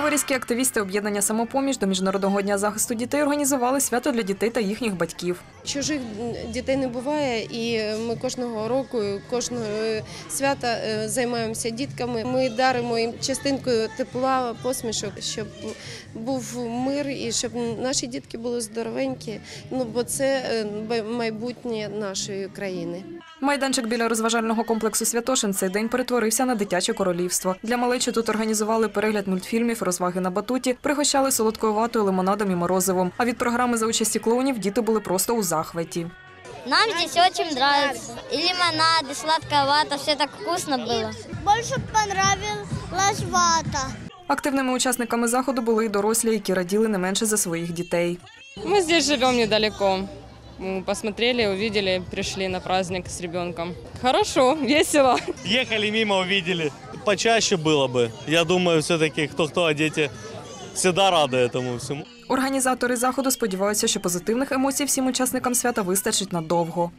Криворізькі активісти об'єднання самопоміж до міжнародного дня захисту дітей організували свято для дітей та їхніх батьків. Чужих дітей не буває, і ми кожного року, кожного свята е, займаємося дітками. Ми даримо їм частинкою тепла, посмішок, щоб був мир і щоб наші дітки були здоровенькі. Ну бо це е, майбутнє нашої країни. Майданчик біля розважального комплексу Святошин цей день перетворився на дитяче королівство. Для малечі тут організували перегляд мультфільмів, розваги на батуті, пригощали солодкою ватою, лимонадом і морозивом. А від програми за участі клоунів діти були просто у захваті. Нам здесь очень нравится. И лимонад, и сладкая вата, все так вкусно было. Больше понравилась вата. Активними учасниками заходу були й дорослі, які раділи не менше за своїх дітей. Мы здесь живем недалеко Мы Посмотрели, увидели, пришли на праздник с ребенком. Хорошо, весело. Ехали мимо, увидели. Почаще было бы. Я думаю, все-таки кто-кто, а дети всегда рады этому всему. Організатори заходу сподіваються, що позитивних емоцій всім учасникам свята вистачить надовго.